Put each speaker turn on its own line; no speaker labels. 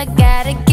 I gotta get.